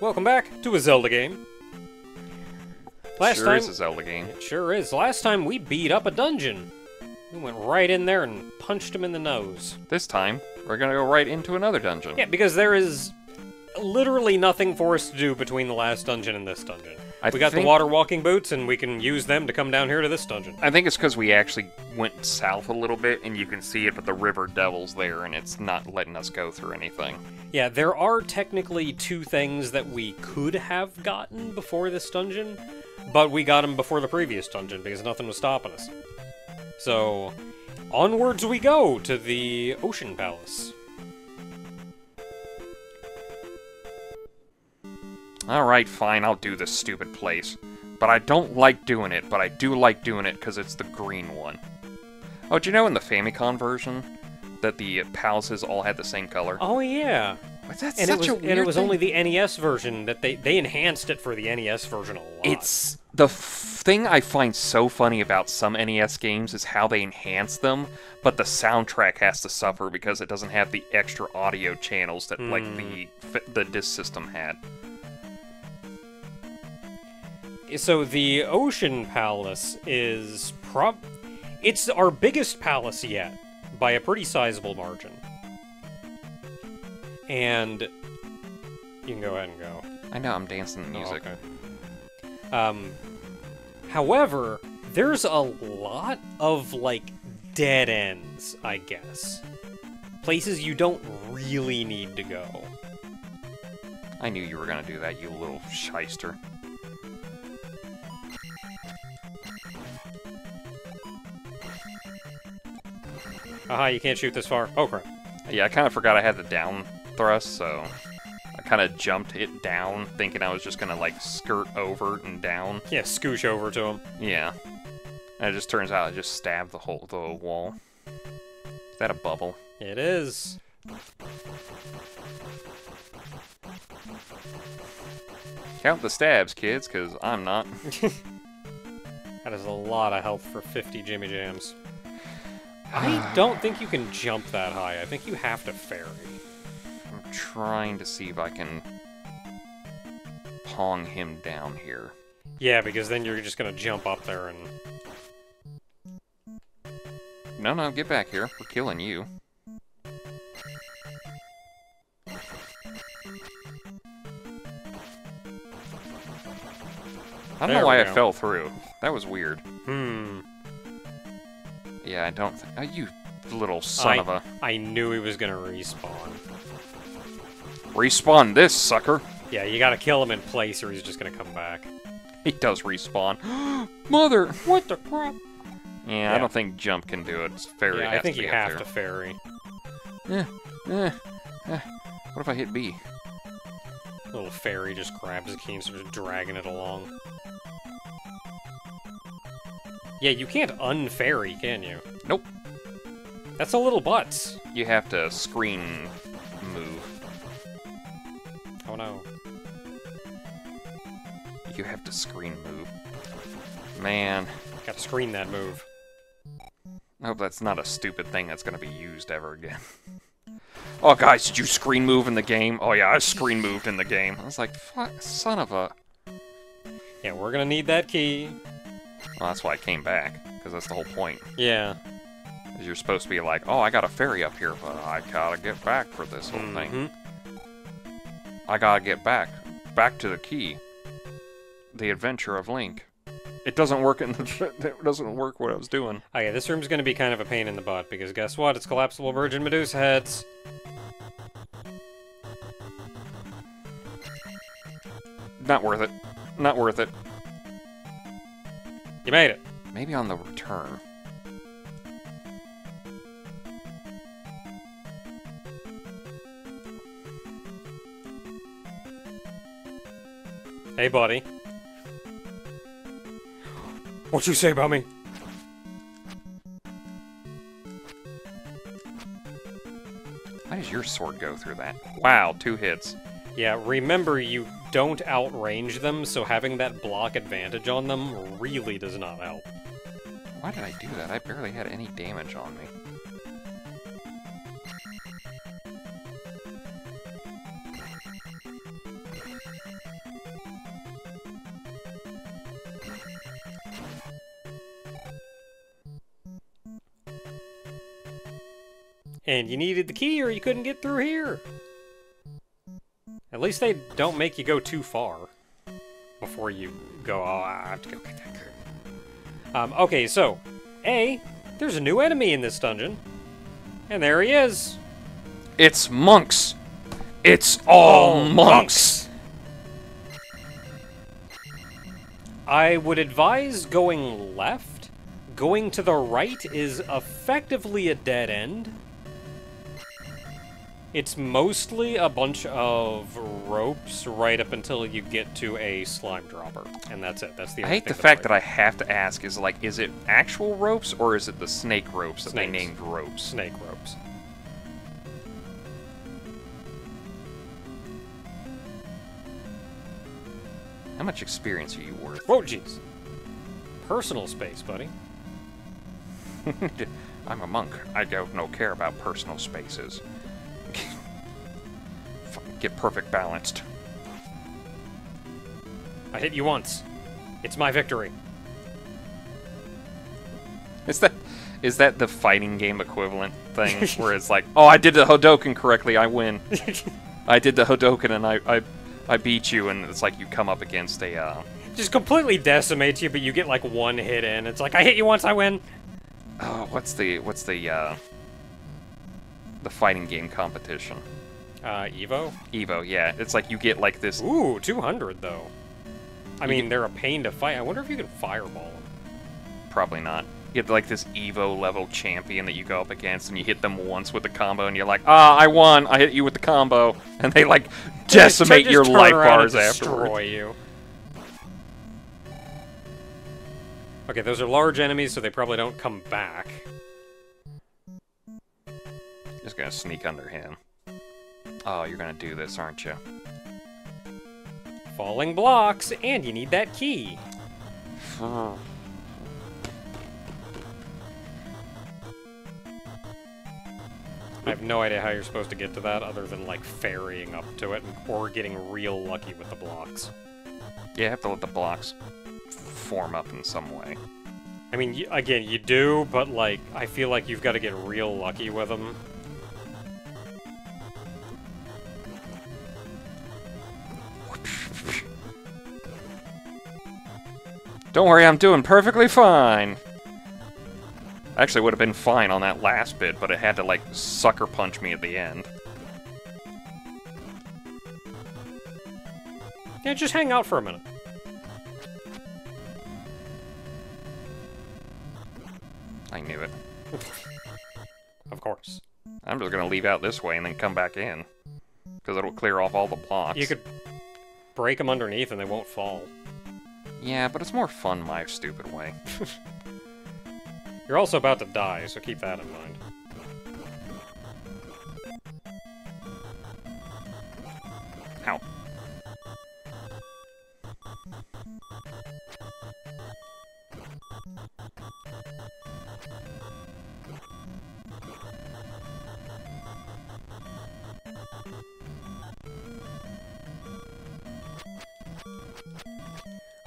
Welcome back to a Zelda game. Last sure time, is a Zelda game. it sure is. Last time we beat up a dungeon. We went right in there and punched him in the nose. This time, we're gonna go right into another dungeon. Yeah, because there is literally nothing for us to do between the last dungeon and this dungeon. I we got the water walking boots, and we can use them to come down here to this dungeon. I think it's because we actually went south a little bit, and you can see it, but the river devil's there, and it's not letting us go through anything. Yeah, there are technically two things that we could have gotten before this dungeon, but we got them before the previous dungeon because nothing was stopping us. So, onwards we go to the Ocean Palace. All right, fine, I'll do this stupid place. But I don't like doing it, but I do like doing it because it's the green one. Oh, do you know in the Famicom version that the palaces all had the same color? Oh yeah, that's and such it was a and it was thing. only the NES version that they they enhanced it for the NES version a lot. It's the f- thing I find so funny about some NES games is how they enhance them, but the soundtrack has to suffer because it doesn't have the extra audio channels that like the hmm. the disc system had. So the Ocean Palace is prob it's our biggest palace yet by a pretty sizable margin. And you can go ahead and go. I know I'm dancing to Oh, music. okay. Um however, there's a lot of like dead ends, I guess. Places you don't really need to go. I knew you were gonna do that, you little shyster. Aha, you can't shoot this far. Oh crap. Yeah, I kind of forgot I had the down thrust, so I kind of jumped it down, thinking I was just gonna like skirt over and down. Yeah, scooch over to him. Yeah, and it just turns out I just stabbed the whole the wall. Is that a bubble? It is. Count the stabs, kids, because I'm not. That is a lot of health for 50 Jimmy Jams. I don't think you can jump that high. I think you have to ferry. I'm trying to see if I can pong him down here. Yeah, because then you're just gonna jump up there and. No, no, get back here. We're killing you. I don't There know why I fell through. That was weird. Yeah, I don't. Th- oh, you little son I, of a. I knew he was gonna respawn. Respawn this sucker. Yeah, you gotta kill him in place or he's just gonna come back. He does respawn. Mother! What the crap? Yeah, I don't think jump can do it. It's fairy. Yeah, I think you have to ferry. there. Eh, eh, eh. What if I hit B? Little fairy just grabs the key and starts dragging it along. Yeah, you can't unfairy, can you? Nope. That's a little butts. You have to screen move. Oh no. You have to screen move. Man, Got to screen that move. I hope that's not a stupid thing that's gonna be used ever again. oh, guys, did you screen move in the game? Oh yeah, I screen moved in the game. I was like, fuck, son of a. Yeah, we're gonna need that key. Well, that's why I came back, because that's the whole point. Yeah. You're supposed to be like, oh, I got a ferry up here, but I gotta get back for this whole thing. Mhm. I gotta get back. Back to the key. The adventure of Link. It doesn't work in the. It doesn't work what I was doing. Okay, this room's gonna be kind of a pain in the butt because guess what? It's collapsible Virgin Medusa heads. Not worth it. Not worth it. You made it. Maybe on the return. Hey, buddy. What you say about me? How does your sword go through that? Wow, two hits. Yeah, remember you don't outrange them, so having that block advantage on them really does not help. Why did I do that? I barely had any damage on me. And you needed the key or you couldn't get through here. At least they don't make you go too far before you go, oh, I have to go get that key. Um, okay, so, A, there's a new enemy in this dungeon. And there he is. It's monks. It's all monks. I would advise going left. Going to the right is effectively a dead end. It's mostly a bunch of ropes right up until you get to a slime dropper, and that's it. That's the. I hate the fact that I have to ask is like, is it actual ropes or is it the snake ropes that they named ropes? snake ropes. How much experience are you worth? Whoa, jeez. Personal space, buddy. I'm a monk. I don't no care about personal spaces. Get perfect balanced. I hit you once. It's my victory. Is that is that the fighting game equivalent thing where it's like, oh, I did the Hadoken correctly, I win. I did the Hadoken and I, I I beat you, and it's like you come up against a uh, Just completely decimates you, but you get like one hit in. It's like I hit you once, I win. oh, what's the what's the uh, the fighting game competition? Uh, Evo. Evo, yeah. It's like you get like this. Ooh, 200 though. I mean, they're a pain to fight. I wonder if you can fireball them. Probably not. You get like this Evo level champion that you go up against, and you hit them once with the combo, and you're like, ah, I won. I hit you with the combo, and they like decimate Just your life bars afterwards. destroy you. Okay, those are large enemies, so they probably don't come back. Just gonna sneak under him. Oh, you're gonna do this, aren't you? Falling blocks, and you need that key. Hmm. I have no idea how you're supposed to get to that other than like ferrying up to it or getting real lucky with the blocks. Yeah, you have to let the blocks form up in some way. I mean, again, you do, but like, I feel like you've got to get real lucky with them. Don't worry, I'm doing perfectly fine. Actually, would have been fine on that last bit, but it had to like sucker punch me at the end. Yeah, just hang out for a minute. I knew it. Of course. I'm just gonna leave out this way and then come back in. Because it'll clear off all the blocks. You could break them underneath and they won't fall. Yeah, but it's more fun my stupid way. You're also about to die, so keep that in mind. Ow.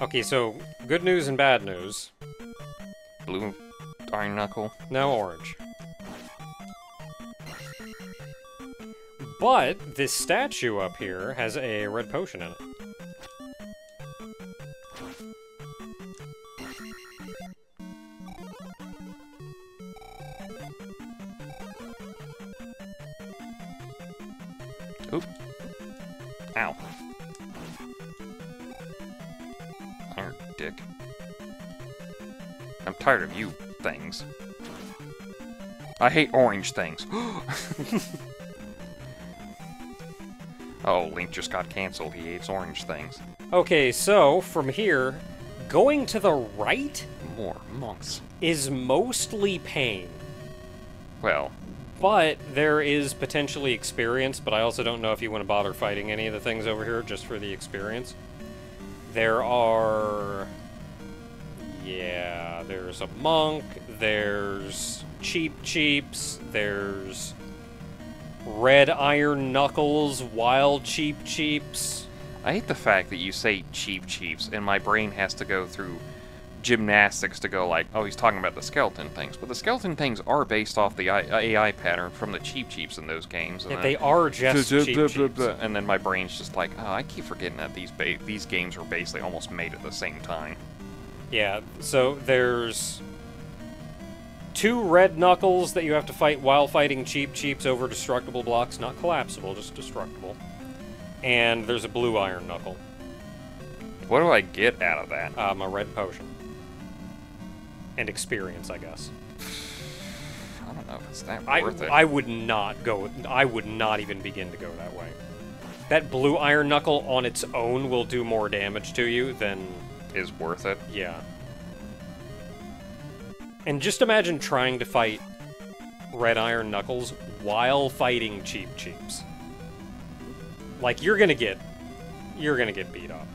Okay, so good news and bad news. Blue Iron Knuckle. No orange. But this statue up here has a red potion in it. Oop. Ow. Dick. I'm tired of you things. I hate orange things. oh, Link just got canceled. He hates orange things. Okay, so from here, going to the right More monks. is mostly pain. Well, But there is potentially experience, but I also don't know if you want to bother fighting any of the things over here just for the experience. There are. Yeah, there's a monk, there's Cheep Cheeps, there's Red Iron Knuckles, Wild Cheep Cheeps. I hate the fact that you say cheap chiefs, and my brain has to go through gymnastics to go like, oh, he's talking about the skeleton things, but the skeleton things are based off the AI pattern from the Cheep Cheeps in those games. Yeah, they are just Blah, cheep cheeps. And then my brain's just like, oh, I keep forgetting that these ba- these games were basically almost made at the same time. Yeah, so there's two red knuckles that you have to fight while fighting cheep cheeps over destructible blocks, not collapsible, just destructible. And there's a blue iron knuckle, What do I get out of that? um, a red potion. And experience, I guess. I don't know if it's that I, worth it. I would not go. I would not even begin to go that way. That blue iron knuckle on its own will do more damage to you than Is worth it. Yeah. And just imagine trying to fight Red Iron Knuckles while fighting Cheep Cheeps. Like you're gonna get you're gonna get beat up.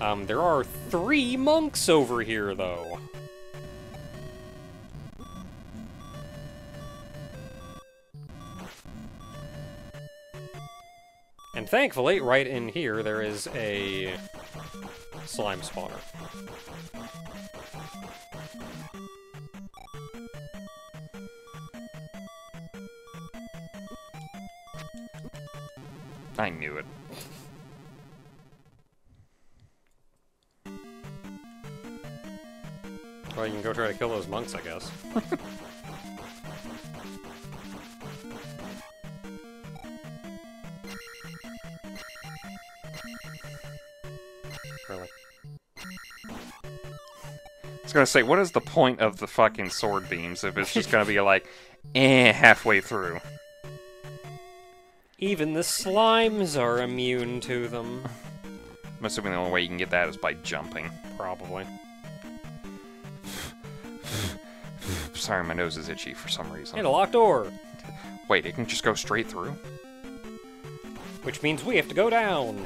Um, there are three monks over here though. And thankfully, right in here, there is a slime spawner. I knew it. Well, you can go try to kill those monks, I guess. really? I was gonna say, what is the point of the fucking sword beams if it's just gonna be like, eh, halfway through? Even the slimes are immune to them. I'm assuming the only way you can get that is by jumping. Probably. Sorry, my nose is itchy for some reason. And a locked door, Wait, it can just go straight through? which means we have to go down.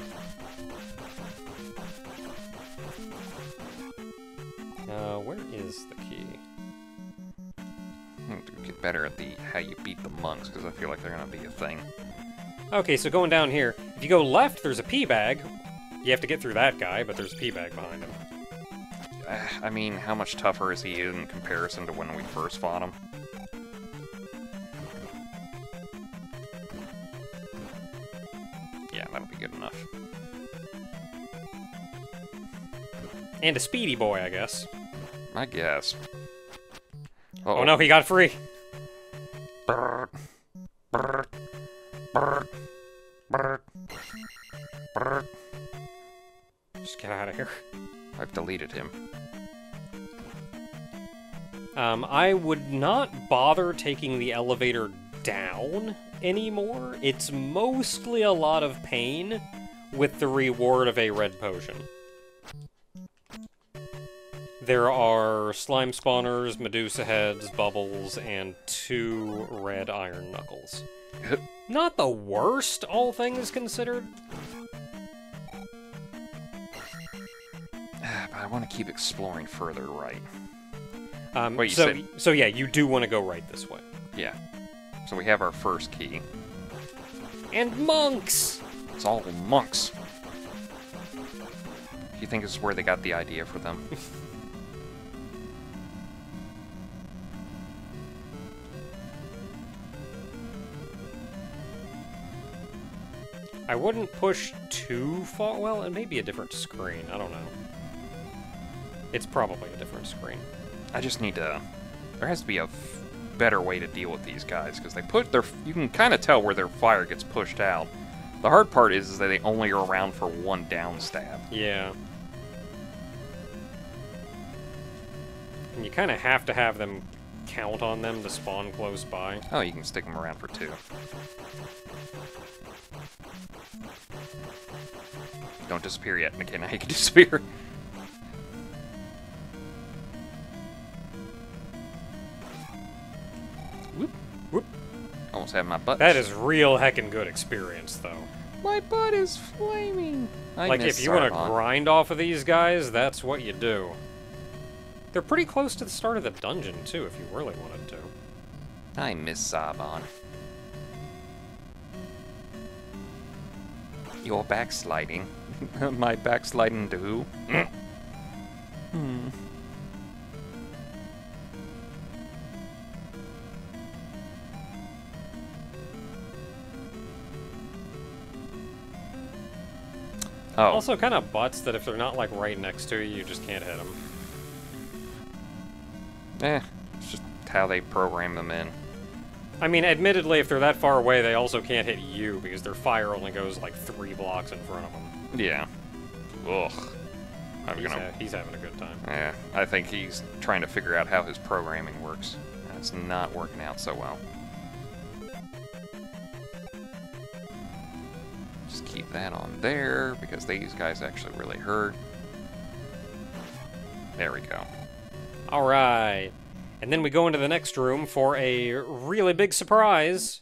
Uh, where is the key? Hmm, to Get better at the how you beat the monks because I feel like they're gonna be a thing. Okay, so going down here, if you go left, there's a P bag. You have to get through that guy, but there's a P bag behind him. Uh, I mean, how much tougher is he in comparison to when we first fought him? Yeah, that'll be good enough. And a speedy boy, I guess. I guess. Oh, no, he got free. Brrrt. Brrrt. Brrrt. Brrrt. Brrrt. Just get out of here. I've deleted him. Um, I would not bother taking the elevator down anymore. It's mostly a lot of pain with the reward of a red potion. There are slime spawners, Medusa heads, bubbles, and two red iron knuckles. Not the worst, all things considered. Want to keep exploring further, right? Um, Wait, so, said- so yeah, you do want to go right this way. Yeah. So we have our first key. And monks! It's all monks. You think this is where they got the idea for them? I wouldn't push too far. Well, it may be a different screen. I don't know. It's probably a different screen. I just need to. There has to be a f- better way to deal with these guys because they put their. You can kind of tell where their fire gets pushed out. The hard part is, is that they only are around for one down stab. Yeah. And you kind of have to have them count on them to spawn close by. Oh, you can stick them around for two. Don't disappear yet, McKenna. You can disappear. Almost my butt. That is real heckin' good experience, though. My butt is flaming. I like, if you want to grind off of these guys, that's what you do. They're pretty close to the start of the dungeon, too, if you really wanted to. I miss Sabon. You're backsliding. My backsliding to who? Hmm. Oh, Also, kind of butts that if they're not like right next to you, you just can't hit them. eh, it's just how they program them in. I mean, admittedly, if they're that far away, they also can't hit you because their fire only goes like three blocks in front of them. Yeah. Ugh. I'm He's, gonna. ha- he's having a good time. Yeah, I think he's trying to figure out how his programming works. And it's not working out so well. Keep that on there because these guys actually really hurt. There we go. All right. And then we go into the next room for a really big surprise.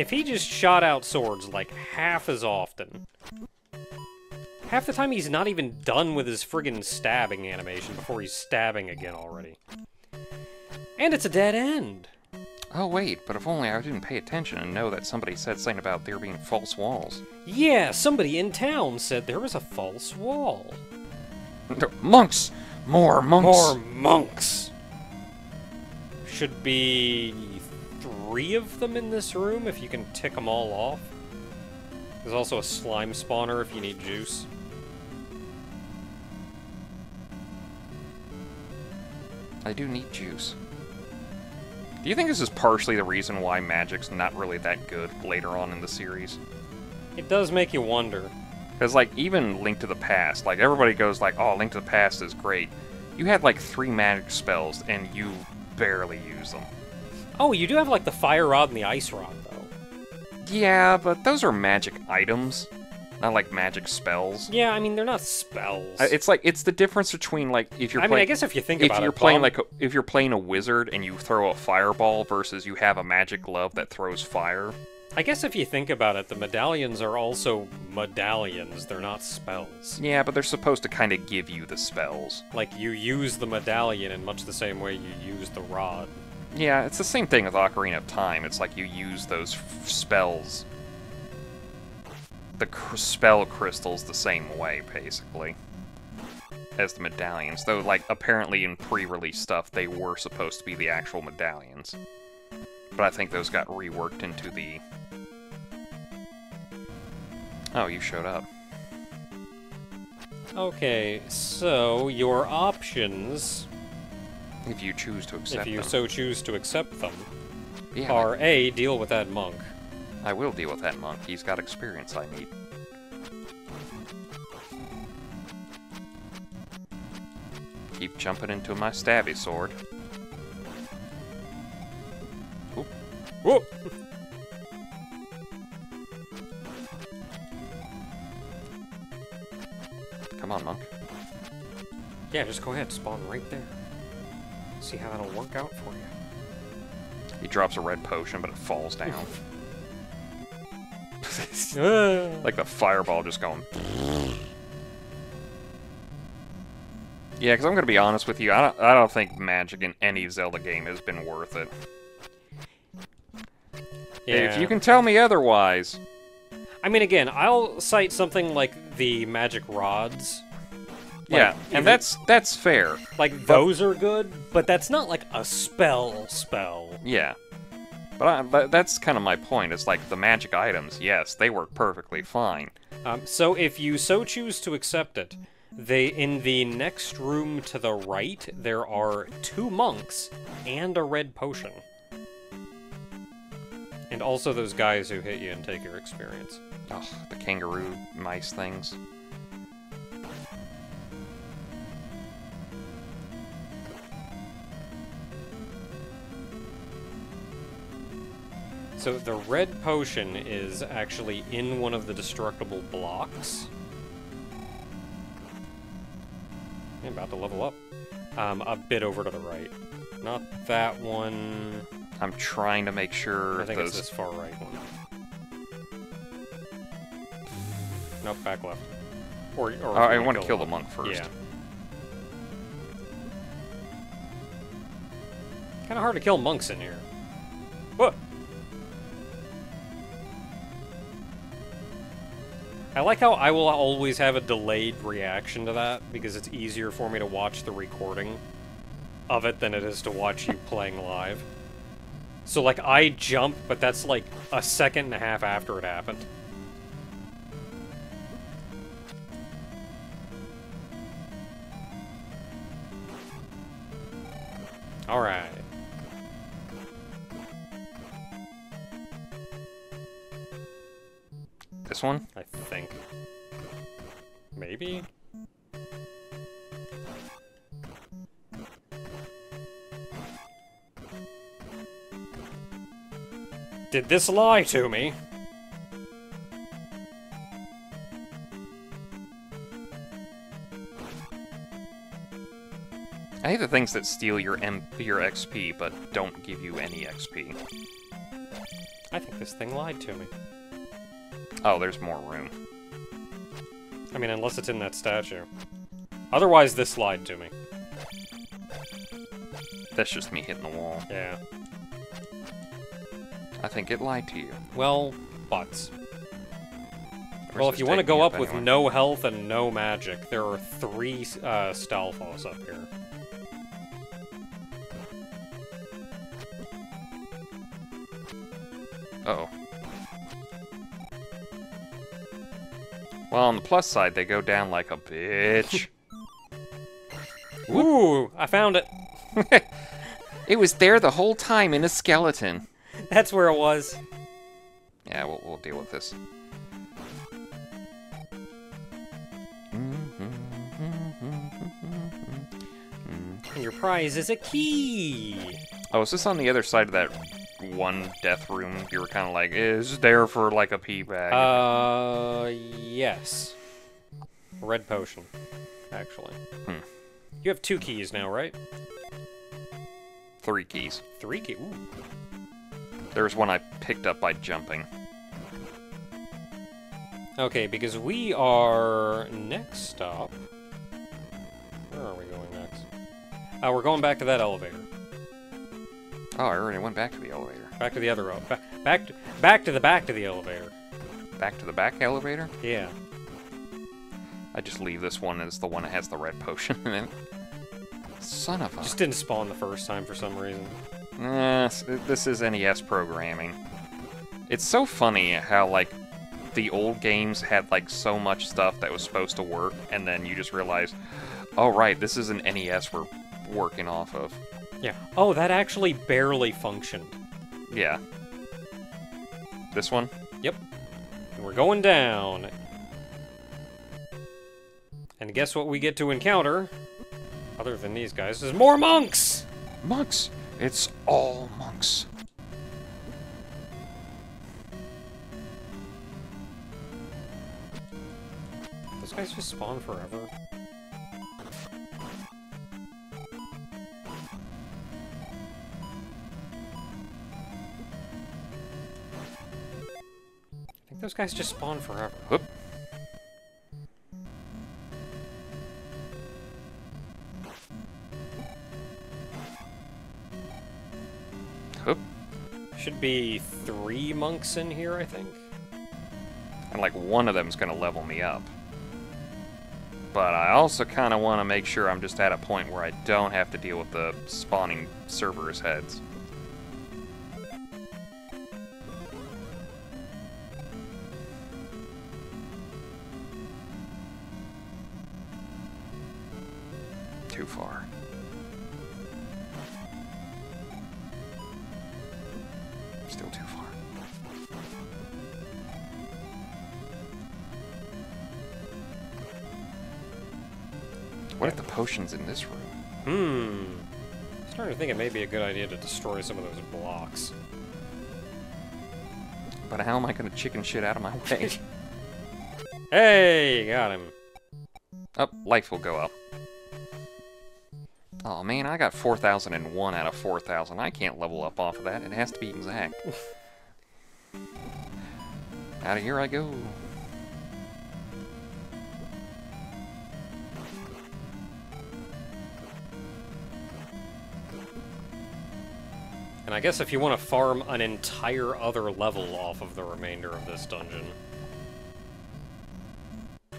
If he just shot out swords like half as often, Half the time he's not even done with his friggin' stabbing animation before he's stabbing again already. And it's a dead end. Oh wait, but if only I didn't pay attention and know that somebody said something about there being false walls. Yeah, somebody in town said there was a false wall. monks! More monks! More monks. Should be three of them in this room if you can tick them all off. There's also a slime spawner if you need juice. I do need juice. Do you think this is partially the reason why magic's not really that good later on in the series? It does make you wonder. Because, like, even Link to the Past, like, everybody goes like, oh, Link to the Past is great. You had, like, three magic spells, and you barely use them. Oh, you do have like the fire rod and the ice rod though. Yeah, but those are magic items, not like magic spells. Yeah, I mean they're not spells. Uh, It's like it's the difference between like if you're I mean, playing I guess if you think if about you're it, playing like a, if you're playing a wizard and you throw a fireball versus you have a magic glove that throws fire. I guess if you think about it, the medallions are also medallions. They're not spells. Yeah, but they're supposed to kind of give you the spells. Like you use the medallion in much the same way you use the rod. Yeah, it's the same thing with Ocarina of Time. It's like you use those spells, the cr- spell crystals, the same way, basically, as the medallions. Though, like, apparently in pre-release stuff, they were supposed to be the actual medallions. But I think those got reworked into the... Oh, you showed up. Okay, so your options, If you choose to accept if you them. so choose to accept them, yeah, A, deal with that monk. I will deal with that monk. He's got experience I need. Keep jumping into my stabby sword. Oop. Whoa! Come on, monk. Yeah, just go ahead, spawn right there. See how that'll work out for you. He drops a red potion, but it falls down. Like the fireball just going. Yeah, because I'm gonna be honest with you, I don't, I don't think magic in any Zelda game has been worth it. If you can tell me otherwise, I mean, again, I'll cite something like the magic rods. Like, yeah, even- and that's that's fair. Like, those are good, but that's not like a spell spell. Yeah. But, I, but that's kind of my point. It's like the magic items, yes, they work perfectly fine. Um, so if you so choose to accept it, they in the next room to the right there are two monks and a red potion. And also those guys who hit you and take your experience. Ugh, the kangaroo mice things. So the red potion is actually in one of the destructible blocks. Yeah, about to level up. Um, a bit over to the right. Not that one. I'm trying to make sure I think those. it's this far right one. Nope, back left. Or, or Oh, I want to kill the them. monk first. Yeah. Kind of hard to kill monks in here. I like how I will always have a delayed reaction to that because it's easier for me to watch the recording of it than it is to watch you playing live. So like I jump, but that's like a second and a half after it happened. All right. This one? I Maybe? Did this lie to me? I hate the things that steal your M your XP but don't give you any XP. I think this thing lied to me. Oh, there's more room. I mean, unless it's in that statue. Otherwise, this lied to me. That's just me hitting the wall. Yeah. I think it lied to you. Well, butts. Well, if you want to go up with anyway? no health and no magic, there are three uh, Stalfos up here. Uh-oh. Well, on the plus side, they go down like a bitch. Ooh, I found it. it was there the whole time in a skeleton. That's where it was. Yeah, we'll, we'll deal with this. And your prize is a key. Oh, is this on the other side of that one death room? You were kind of like, is there for like a P bag? Uh, yes. Red potion, actually. Hmm. You have two keys now, right? Three keys. Three keys? There's one I picked up by jumping. Okay, because we are next stop. Where are we going next? Uh, we're going back to that elevator. Oh, I already went back to the elevator. Back to the other uh, road. Back, back, to, back to the back to the elevator. Back to the back elevator? Yeah. I just leave this one as the one that has the red potion in it. Son of a... Just didn't spawn the first time for some reason. S- this is NES programming. It's so funny how, like, the old games had, like, so much stuff that was supposed to work, and then you just realize, oh, right, this is an NES we're working off of. Yeah. Oh, that actually barely functioned. Yeah. This one? Yep. And we're going down. And guess what we get to encounter? Other than these guys, is more monks! Monks! It's all monks. Those guys just spawn forever. Those guys just spawn forever. Whoop. Whoop. Should be three monks in here, I think. And like one of them's gonna level me up. But I also kind of want to make sure I'm just at a point where I don't have to deal with the spawning servers' heads. Destroy some of those blocks. But how am I gonna chicken shit out of my way? Hey, got him. Up, life will go up. Oh man, I got 4,001 out of 4,000. I can't level up off of that. It has to be exact. out of here I go. And I guess if you want to farm an entire other level off of the remainder of this dungeon,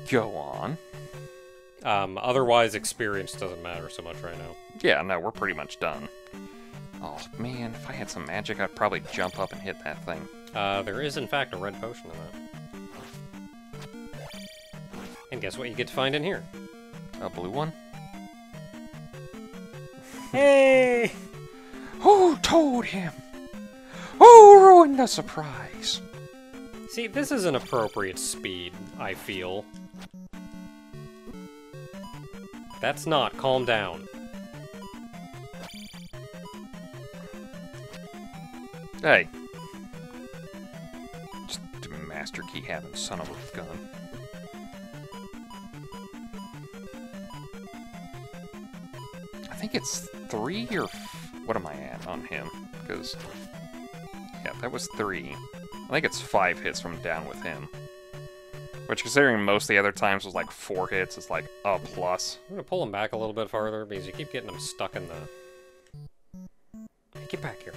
Go on. Um, otherwise, experience doesn't matter so much right now. Yeah, no, we're pretty much done. Oh, man, if I had some magic, I'd probably jump up and hit that thing. Uh, there is, in fact, a red potion in that. And guess what you get to find in here? A blue one? Hey! Who told him? Who ruined the surprise? See, this is an appropriate speed, I feel. That's not. Calm down. Hey. Just master key having son of a gun. I think it's three or f- what am I at on him? Because yeah, that was three. I think it's five hits from down with him. Which, considering most of the other times was like four hits, is like a plus. I'm gonna pull him back a little bit farther because you keep getting him stuck in the. Hey, get back here.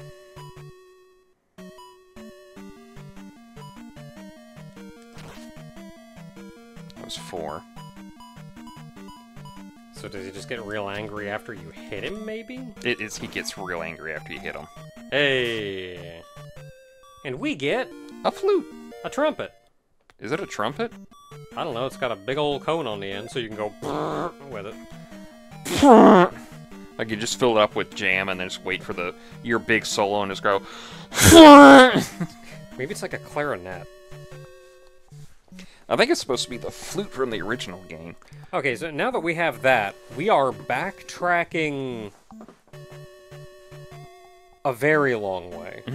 Just get real angry after you hit him, maybe? It is. He gets real angry after you hit him. Hey. And we get A flute. a trumpet. Is it a trumpet? I don't know, it's got a big old cone on the end, so you can go with it. Like you just fill it up with jam and then just wait for the your big solo and just go. Maybe it's like a clarinet. I think it's supposed to be the flute from the original game. Okay, so now that we have that, we are backtracking a very long way.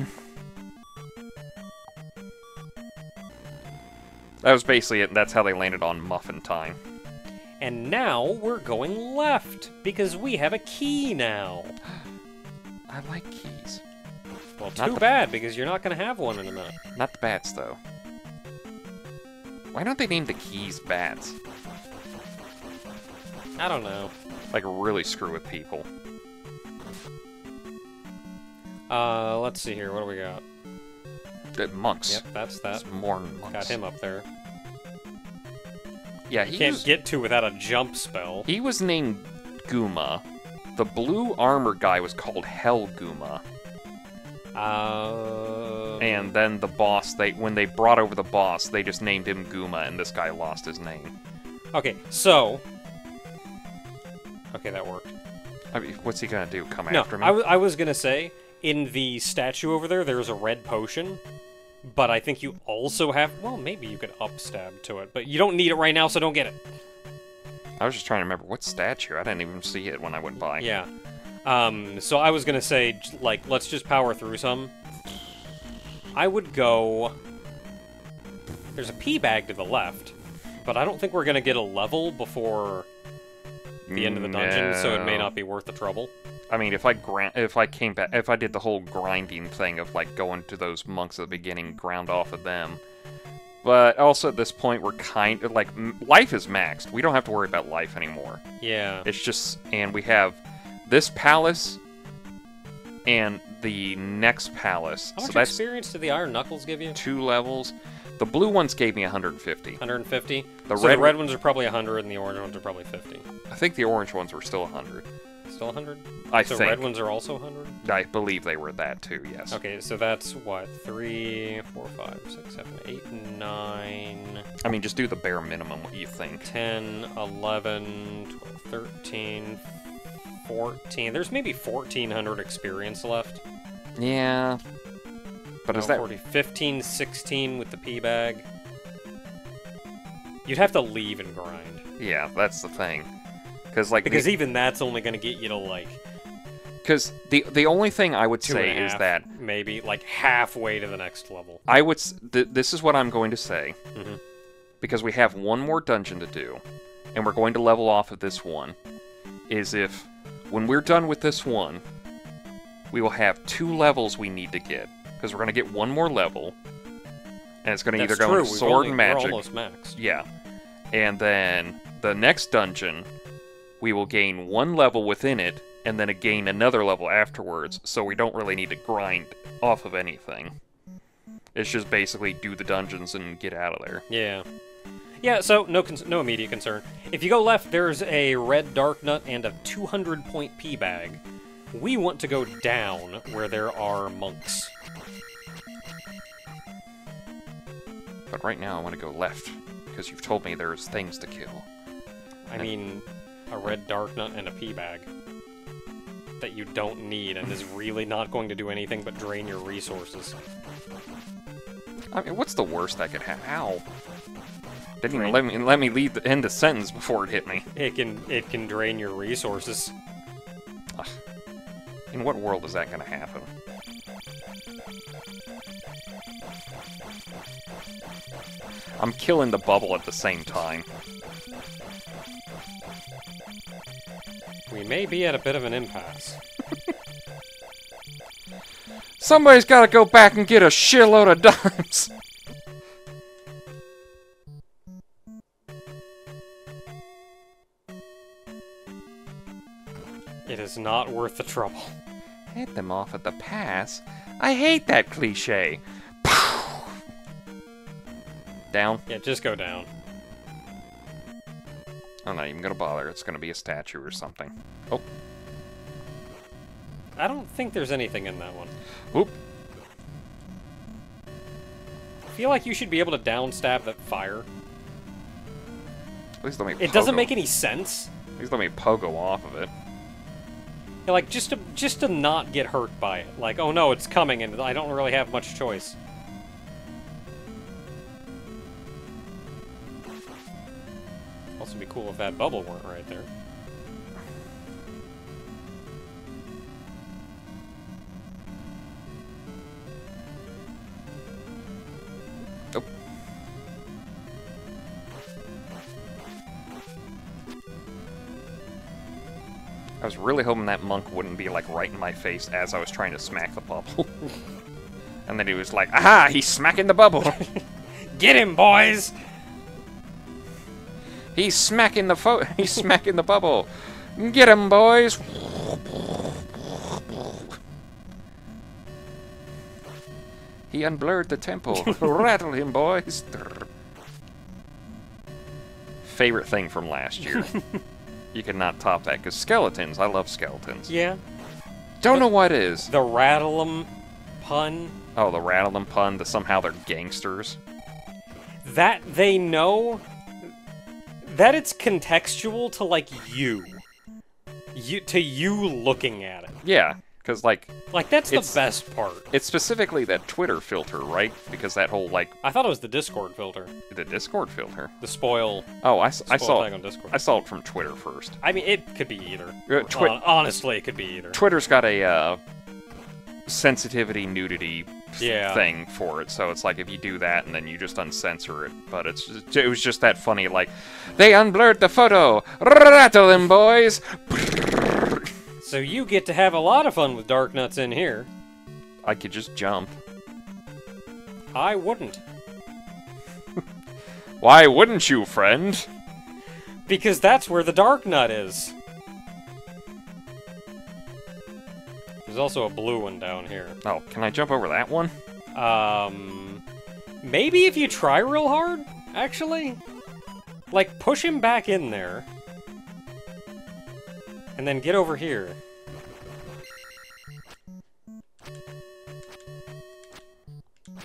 That was basically it. That's how they landed on Muffin Time. And now we're going left because we have a key now. I like keys. Well, Not too the- bad because you're not going to have one in a minute. Not the bats though. Why don't they name the keys bats? I don't know. Like really screw with people. Uh, let's see here. What do we got? The monks. Yep, that's that. It's more monks. Got him up there. Yeah, he Can't was, get to without a jump spell. he was named Guma. The blue armor guy was called Hell Guma. Uh, And then the boss, they when they brought over the boss, they just named him Guma, and this guy lost his name. okay, so okay, that worked. I mean, what's he gonna do? Come No, after me? I, w- I was gonna say in the statue over there, there's a red potion, but I think you also have. Well, maybe you could upstab to it, but you don't need it right now, so don't get it. I was just trying to remember what statue. I didn't even see it when I went by. Yeah. Um, so I was gonna say, like, let's just power through some. I would go. There's a P bag to the left, but I don't think we're gonna get a level before the end of the dungeon, so it may not be worth the trouble. I mean, if I grant, if I came back, if I did the whole grinding thing of like going to those monks at the beginning, ground off of them. But also at this point, we're kind of like life is maxed. We don't have to worry about life anymore. Yeah. It's just, and we have this palace and the next palace. How much that's experience did the Iron Knuckles give you? two levels. The blue ones gave me 150. 150. The so red the red ones are probably 100, and the orange ones are probably 50. I think the orange ones were still 100. Still 100. I so think. red ones are also 100. I believe they were that too. Yes. Okay, so that's what three, four, five, six, seven, eight, nine, I mean, just do the bare minimum. What you think? 10, 11, 12, 13, 14. There's maybe 1,400 experience left. Yeah. But is that 40, 15, 16 with the P bag? You'd have to leave and grind. Yeah, that's the thing. Because like Because the, even that's only going to get you to like cause the the only thing I would say a is that maybe like halfway to the next level. I would th- this is what I'm going to say Mhm. because we have one more dungeon to do and we're going to level off of this one is if when we're done with this one we will have two levels we need to get because we're going to get one more level and it's going to either go true. into sword only, and We're magic almost maxed. Yeah. And then the next dungeon, we will gain one level within it, and then gain another level afterwards, so we don't really need to grind off of anything. It's just basically do the dungeons and get out of there. Yeah. Yeah, so no no immediate concern. If you go left, there's a red dark nut and a 200 point P bag. We want to go down where there are monks. But right now I want to go left, because you've told me there's things to kill. I mean, a red dark nut and a P bag that you don't need and is really not going to do anything but drain your resources. I mean, what's the worst that could happen? Ow. Didn't even let me let me lead the, end the sentence before it hit me. It can it can drain your resources. In what world is that going to happen? I'm killing the bubble at the same time. We may be at a bit of an impasse. Somebody's got to go back and get a shitload of dimes. It is not worth the trouble. Hit them off at the pass. I hate that cliche. Down. Yeah, just go down. I'm not even gonna bother. It's gonna be a statue or something. Oh, I don't think there's anything in that one. Oop. I feel like you should be able to down stab that fire. Please let me. It doesn't make any sense. Please let me pogo off of it. Like just to just to not get hurt by it. Like, oh no, it's coming, and I don't really have much choice. Also, be cool if that bubble weren't right there. Really hoping that monk wouldn't be like right in my face as I was trying to smack the bubble. and then he was like, "Aha! He's smacking the bubble. Get him, boys! he's smacking the fo- He's smacking the bubble. Get him, boys!" He unblurred the temple. Rattle him, boys. Favorite thing from last year. You cannot top that because skeletons. I love skeletons. Yeah, Don't know what it is. the rattle 'em pun. Oh, the rattle them pun. The somehow they're gangsters. That they know that it's contextual to like you. You to you looking at it. Yeah, because like Like that's It's- the best part. it's specifically that Twitter filter, right? Because that whole like I thought it was the Discord filter. the Discord filter. The spoil. Oh, I, s- I spoil saw tag on Discord. I saw it from Twitter first. I mean, it could be either. Uh, Twi- Hon- honestly, it could be either. Twitter's got a uh, sensitivity nudity Yeah. thing for it, so it's like if you do that and then you just uncensor it. But it's just, it was just that funny, like they unblurred the photo. Rattle them, boys. So you get to have a lot of fun with Dark Nuts in here. I could just jump. I wouldn't. Why wouldn't you, friend? Because that's where the Dark Nut is. There's also a blue one down here. Oh, can I jump over that one? Um, maybe if you try real hard, actually. Like, push him back in there. And then get over here.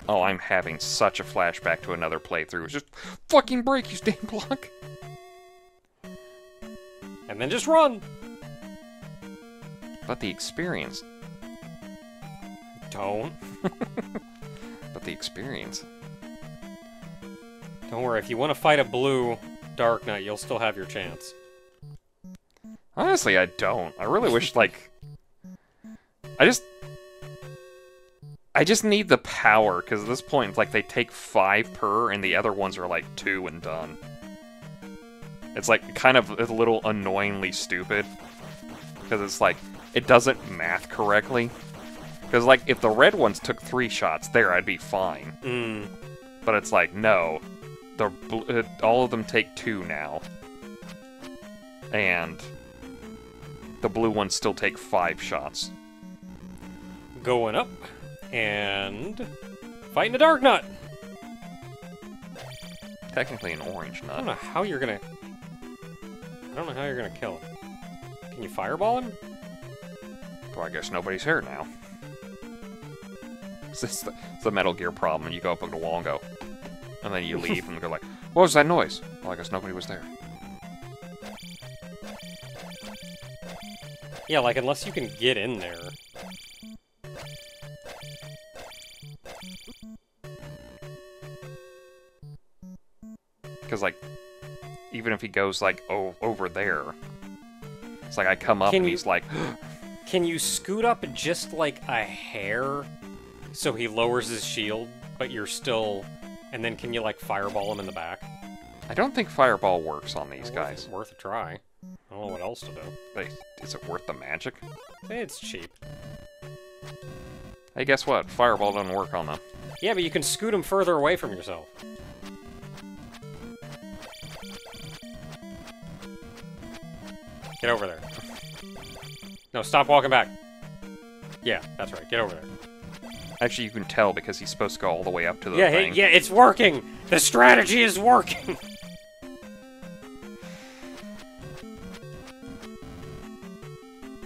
Oh, I'm having such a flashback to another playthrough. Just fucking break, you damn block. And then just run. But the experience. Don't. But the experience. Don't worry, if you want to fight a blue Dark Knight, you'll still have your chance. Honestly, I don't. I really wish, like. I just. I just need the power, because at this point, it's like, they take five per, and the other ones are like two and done. It's like kind of a little annoyingly stupid. Because it's like, it doesn't math correctly. Because, like, if the red ones took three shots there, I'd be fine. Mm. But it's like, no. The uh, all of them take two now. And the blue ones still take five shots. Going up. And. Fighting the Dark nut. technically an orange nut. I don't know how you're gonna. I don't know how you're gonna kill him. Can you fireball him? Well, I guess nobody's here now. It's, it's the, it's the Metal Gear problem. You go up on the wall and go, and then you leave and go like, "What was that noise?" Well, I guess nobody was there. Yeah, like unless you can get in there. Because like, even if he goes like oh over there, it's like I come up Can and you- he's like, Can you scoot up just like a hair so he lowers his shield, but you're still. And then can you like fireball him in the back? I don't think Fireball works on these guys. Worth a try. I don't know what else to do. Like, is it worth the magic? It's cheap. Hey, guess what? Fireball doesn't work on them. Yeah, but you can scoot them further away from yourself. Get over there. No, stop walking back. Yeah, that's right. Get over there. Actually, you can tell because he's supposed to go all the way up to the yeah, hey, thing. yeah, it's working. The strategy is working.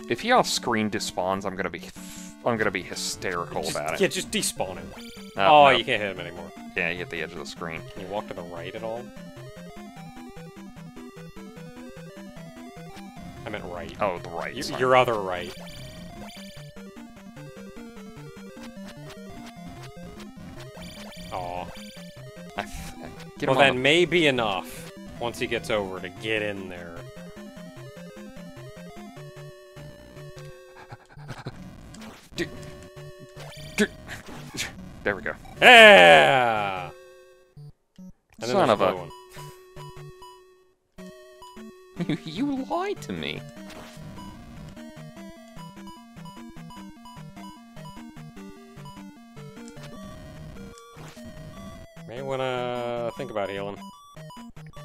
If he off-screen despawns, I'm gonna be, I'm gonna be hysterical just, about it. Yeah, just despawn him. No, oh, no. you can't hit him anymore. Yeah, you hit the edge of the screen. Can you walk to the right at all? I meant right. Oh, the right. Y- your other right. Aw. I th- Get Well, that may be enough once he gets over to get in there. Yeah! And Son of a- You, lied to me. May wanna think about healing.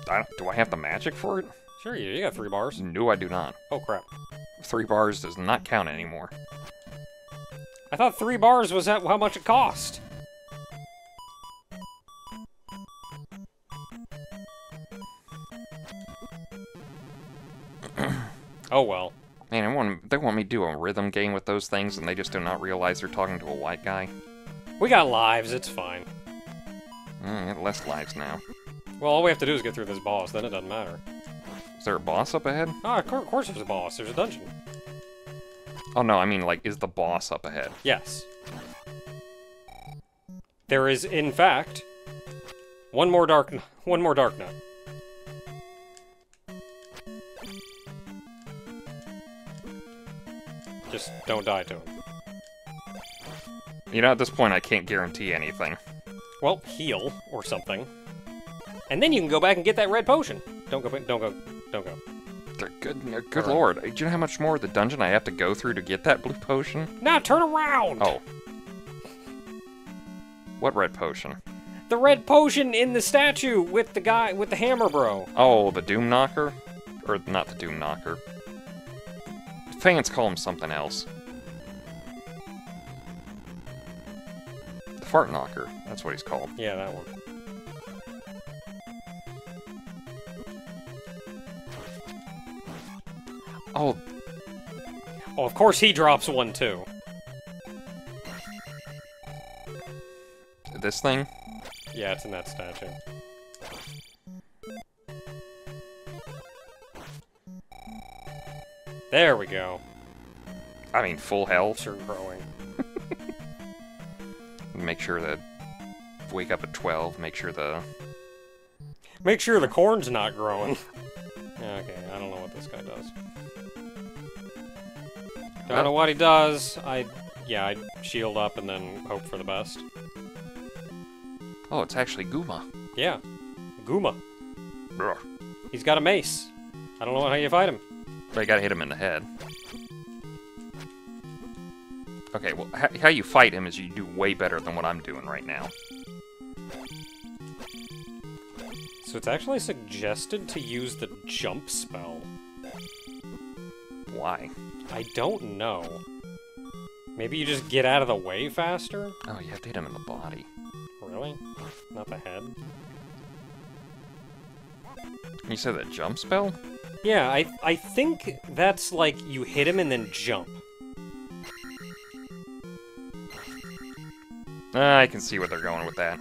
I don't, I have the magic for it? Sure, you, you got three bars. No, I do not. Oh crap! Three bars does not count anymore. I thought three bars was that how much it cost. Oh well. Man, they want, they want me to do a rhythm game with those things, and they just do not realize they're talking to a white guy. We got lives, it's fine. Mm, less lives now. Well, all we have to do is get through this boss, then it doesn't matter. Is there a boss up ahead? Ah, of of course there's a boss. There's a dungeon. Oh no, I mean like, is the boss up ahead? Yes. There is, in fact, one more dark, one more dark nut. Just don't die to him. You know, at this point, I can't guarantee anything. Well, heal or something, and then you can go back and get that red potion. Don't go, don't go, don't go. They're good. uh, Good Alright. lord, do you know how much more of the dungeon I have to go through to get that blue potion? Now turn around. Oh. What red potion? The red potion in the statue with the guy with the hammer, bro. Oh, the Doom Knocker? Or not the Doom Knocker. Fans call him something else. The Fart Knocker. That's what he's called. Yeah, that one. Oh, Oh, of course he drops one too. this thing? Yeah, it's in that statue. There we go. I mean, full health. You're growing. Make sure that. Wake up at 12. Make sure the. Make sure the corn's not growing. okay, I don't know what this guy does. Don't know what he does. I, yeah, I shield up and then hope for the best. Oh, it's actually Guma. Yeah, Guma. He's got a mace. I don't know how you fight him. But I gotta hit him in the head. Okay, well, how you fight him is you do way better than what I'm doing right now. So it's actually suggested to use the jump spell. Why? I don't know. Maybe you just get out of the way faster? Oh, you have to hit him in the body. Really? Not the head? You said the jump spell? Yeah, I I think that's like you hit him and then jump. Uh, I can see where they're going with that.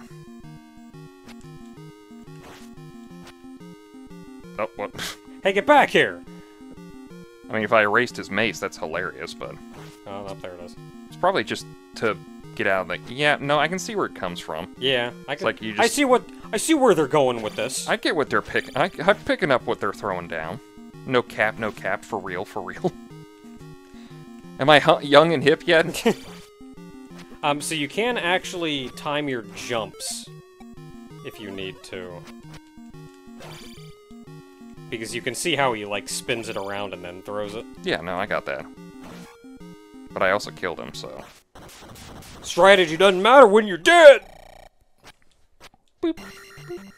Oh, what? Hey, get back here! I mean, if I erased his mace, that's hilarious, but Oh, up there it is. it's probably just to get out of the. Yeah, no, I can see where it comes from. Yeah, I can. like you just... I see what I see where they're going with this. I get what they're picking. I'm picking up what they're throwing down. No cap, no cap, for real, for real. Am I young and hip yet? Um, so you can actually time your jumps if you need to. Because you can see how he, like, spins it around and then throws it. yeah, no, I got that. But I also killed him, so. Strategy doesn't matter when you're dead! Boop. Oop.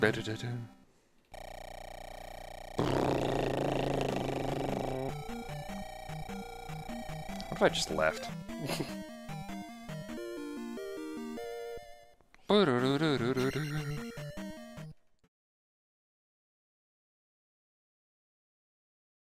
What if I just left?